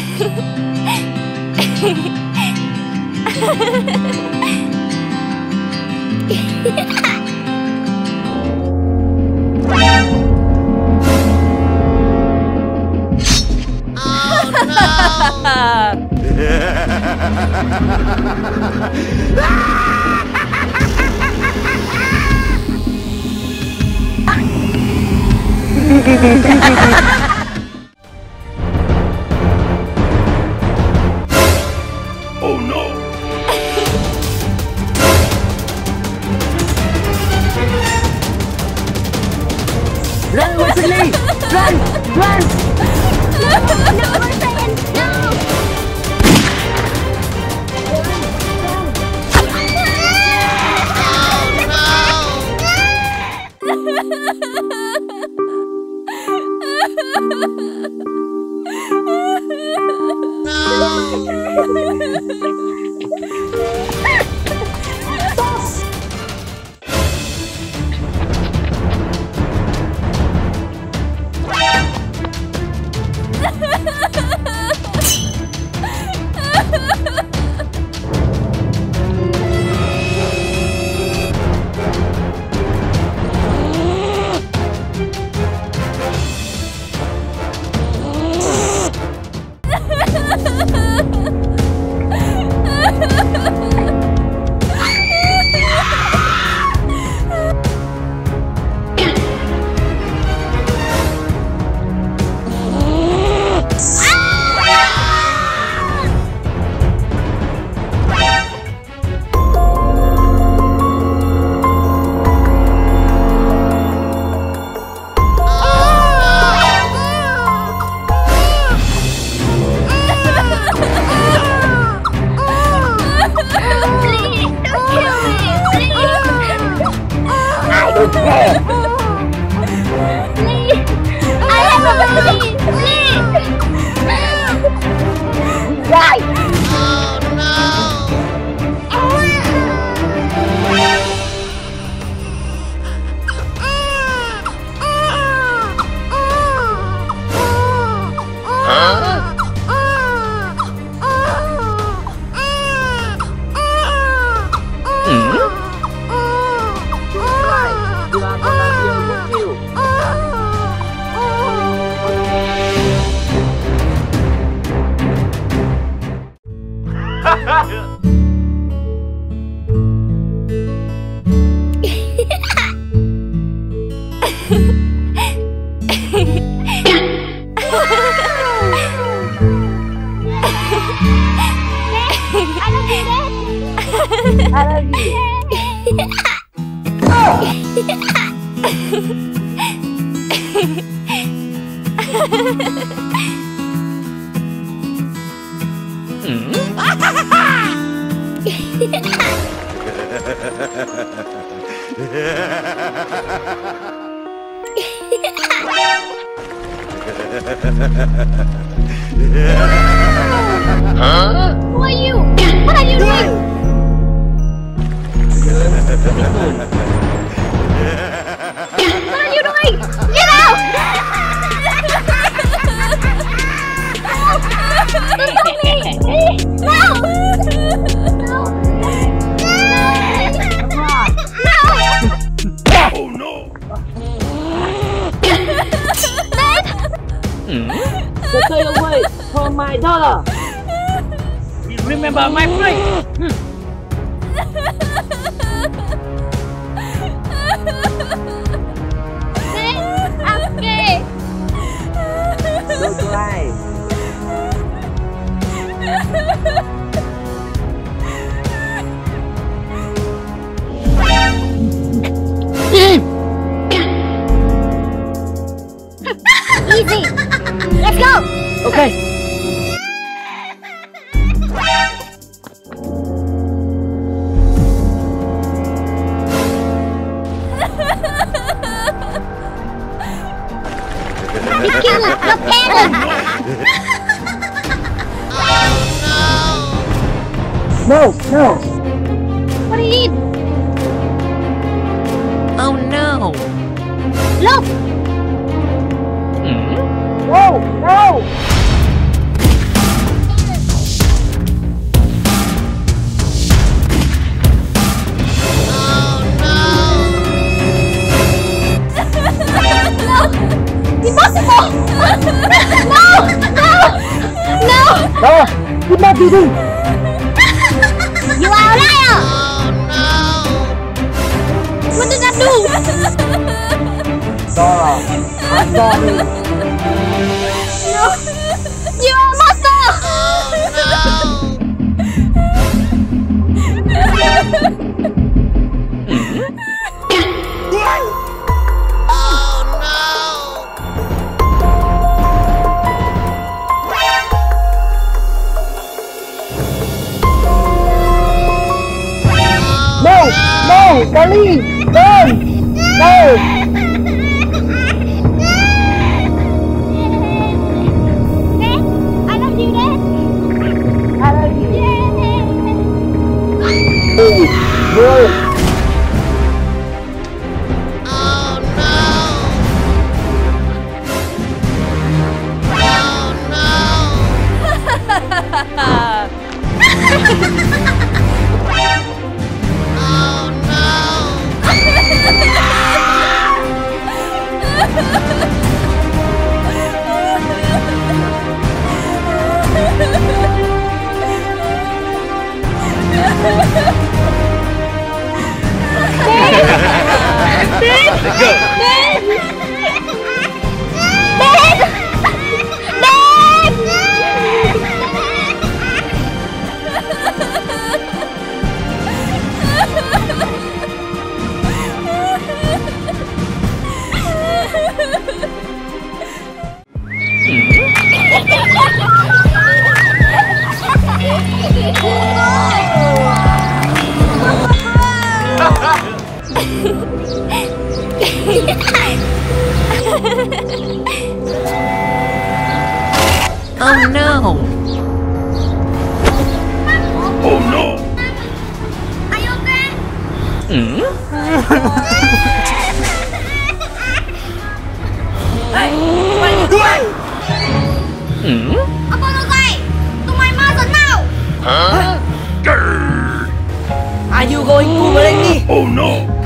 oh no! It rồi? Remember my phrase. See, I'm gay. So. Easy. Let's go. Okay. Darlene, don't. No. Oh no!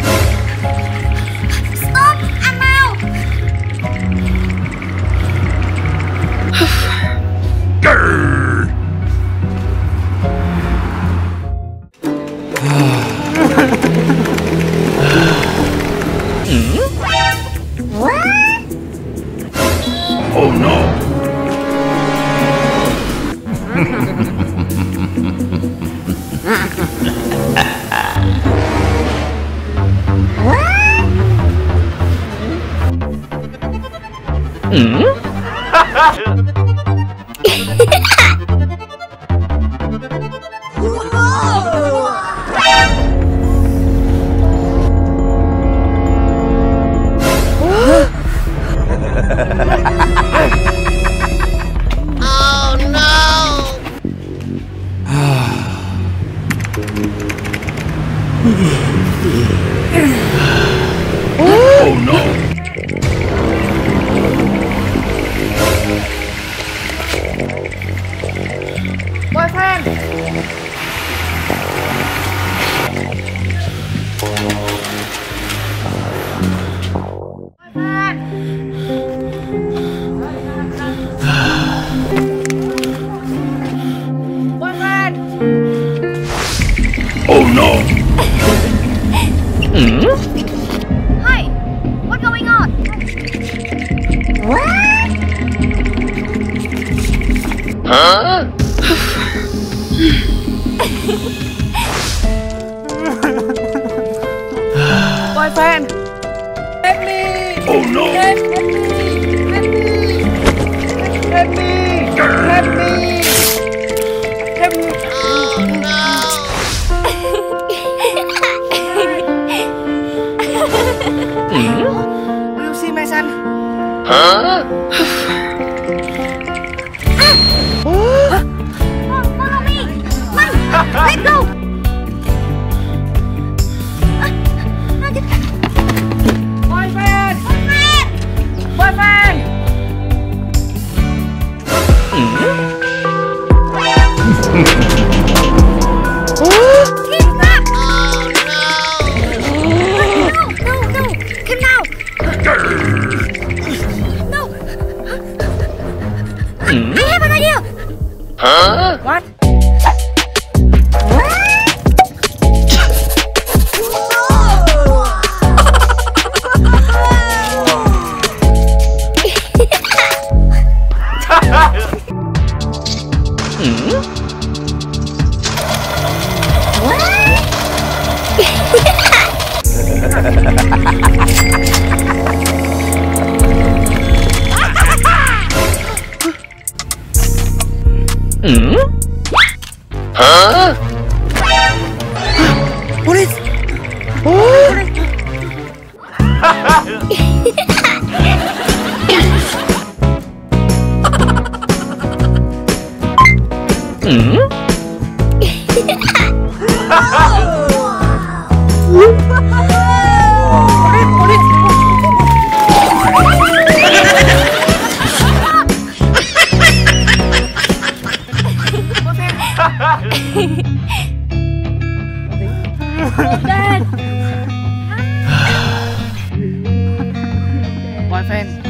Boyfriend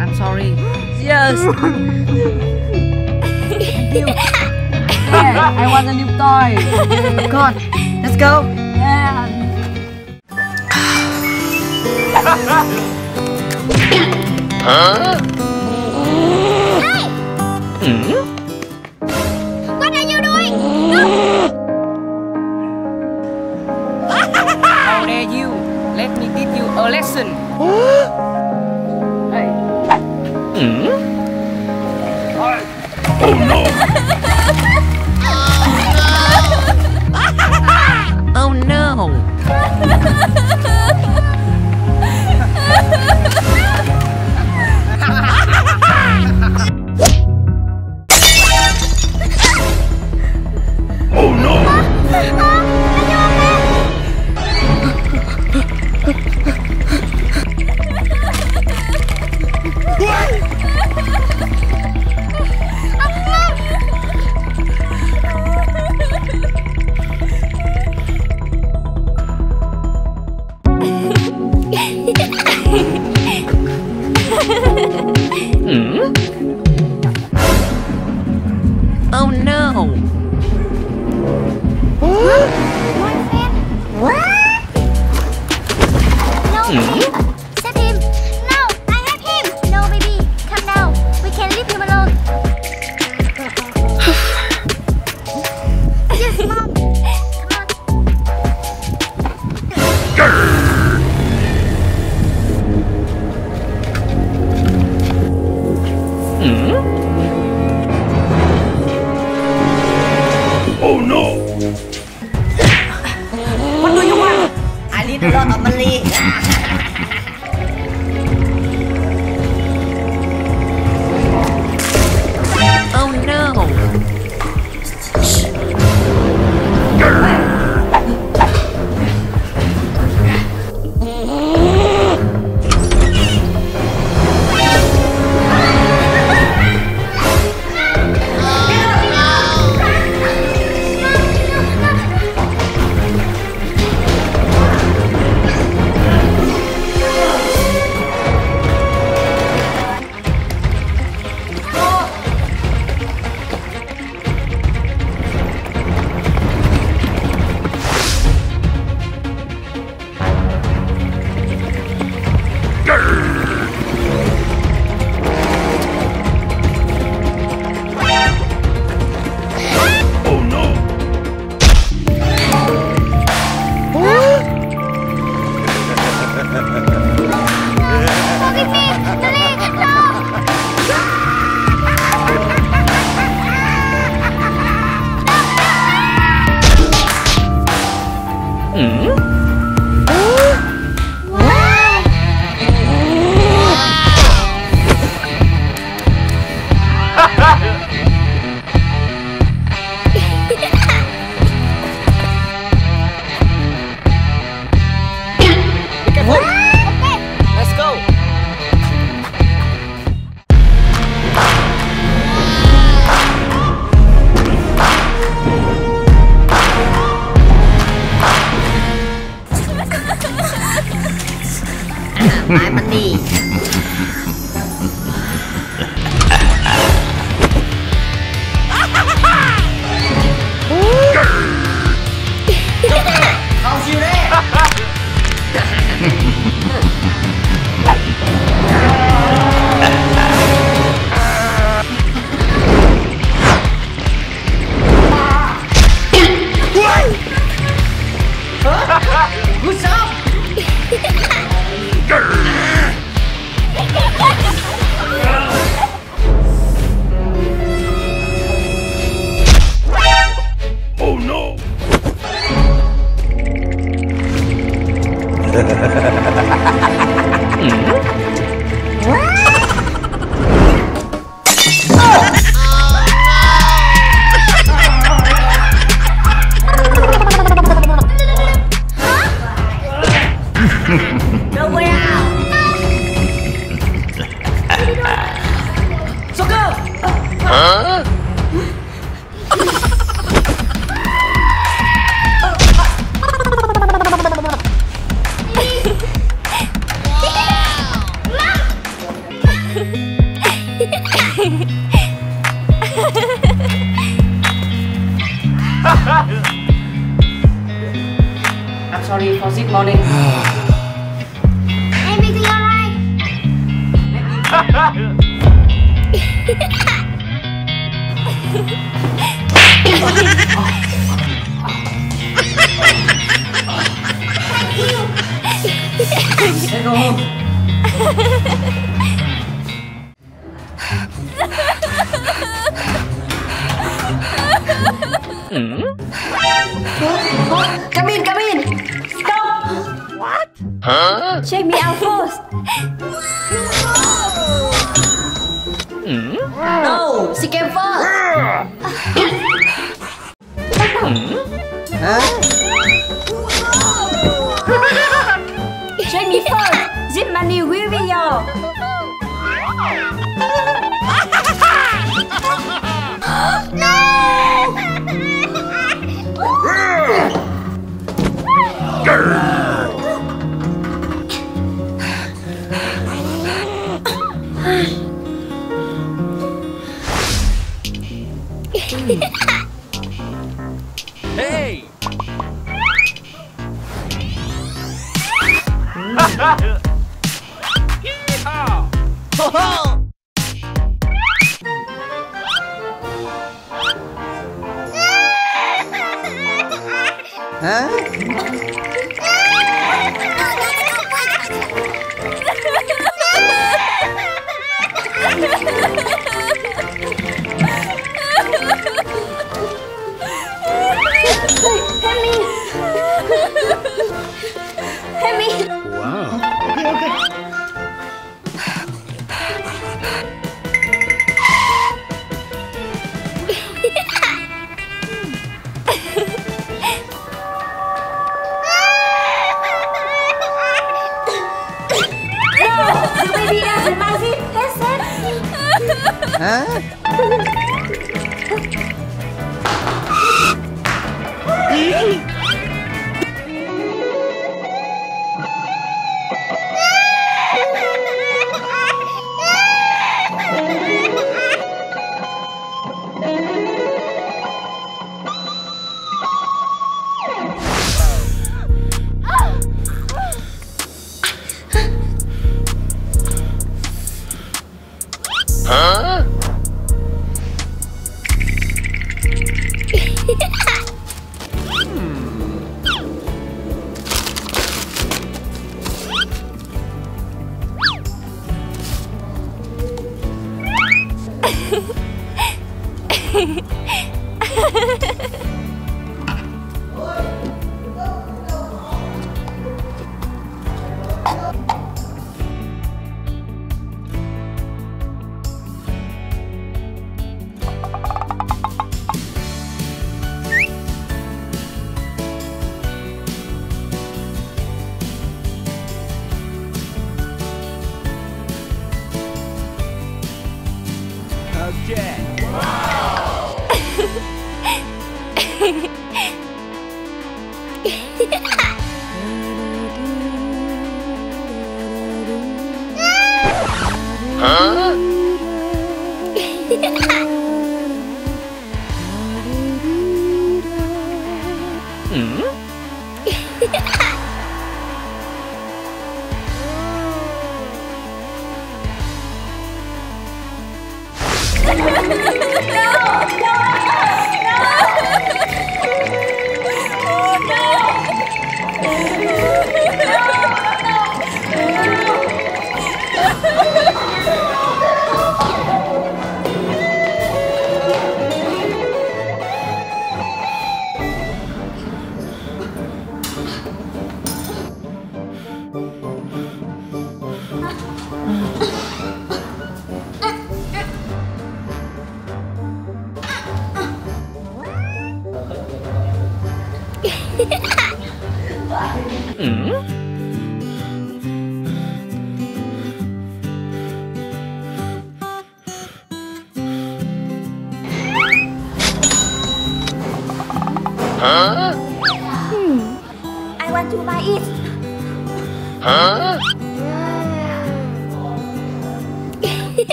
I'm sorry Yes. Thank you. yeah, I want a new toy. God let's go Yeah. Huh? What are you doing? How dare you let me teach you a lesson Oh no! what do you want I need a lot of money Stop. Huh? Check me out first. No, she came first. Check me first. Zip my new video. Hey!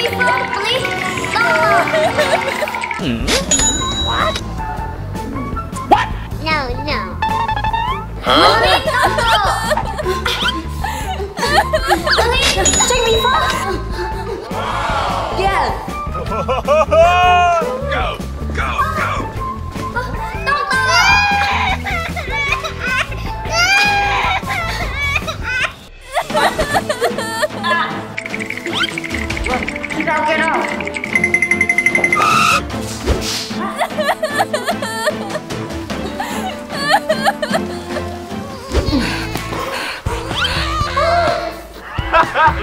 Jennifer, please. No. No, no. Huh? Jennifer. Yeah. Get out, だけど。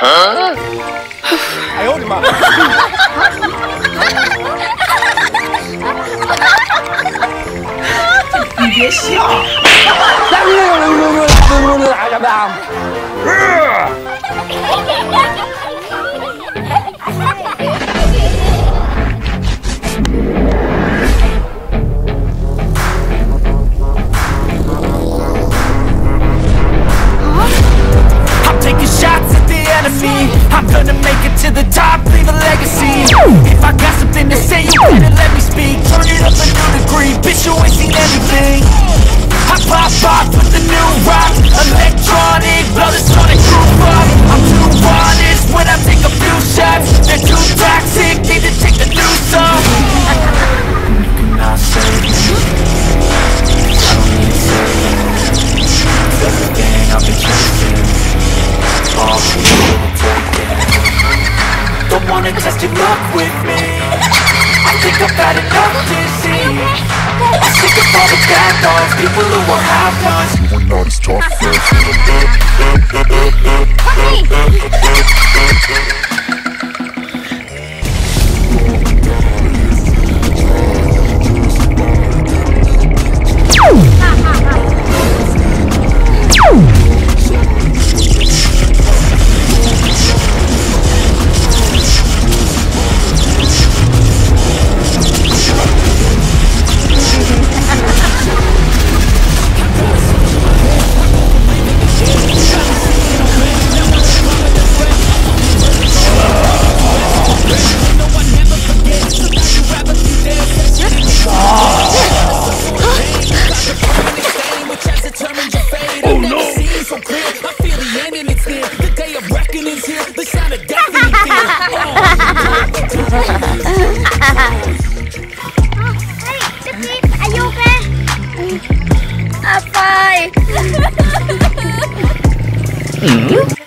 哎呦，我的妈，你别笑。At the enemy I'm gonna make it to the top, leave a legacy. If I got something to say, you better let me speak. Turn it up a new degree, bitch you ain't seen anything. I pop off with the new rock. Electronic, blow the sonic groove up. I'm too honest when I take a few shots. They're too toxic, need to take the news off. You cannot save me. I don't need saving. I've been chasing. All for. Don't wanna test your luck with me. I think I've had enough to see. I'm sick of all the bad thoughts People who will have none. You are not as tough as Hey!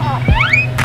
あ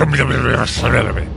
Sublime.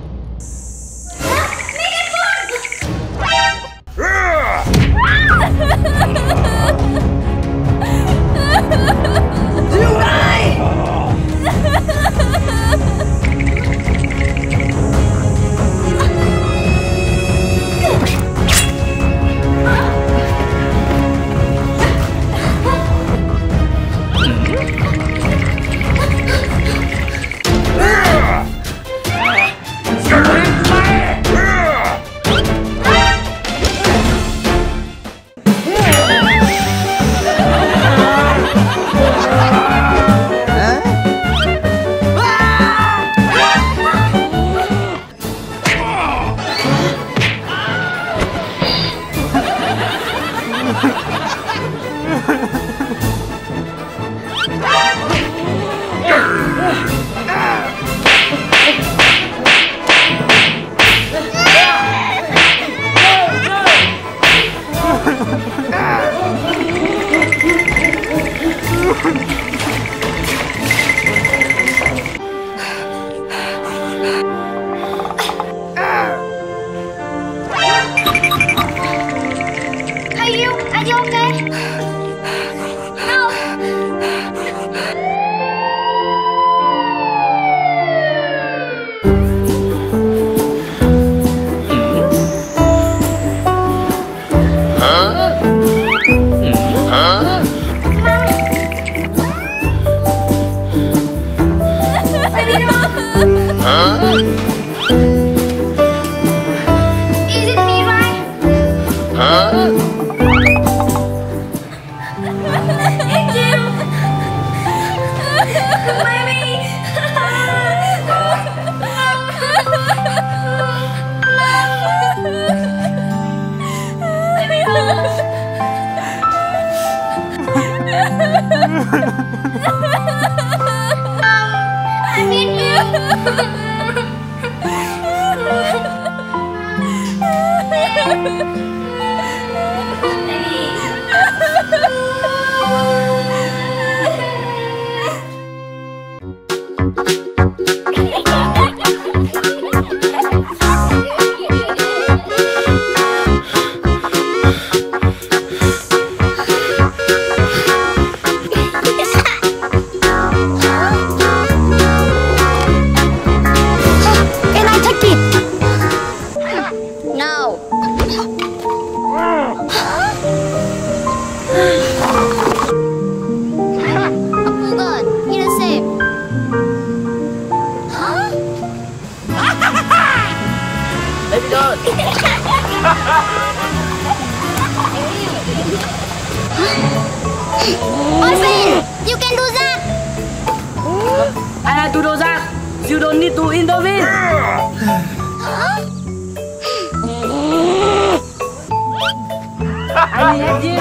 I need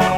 you.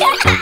Yeah!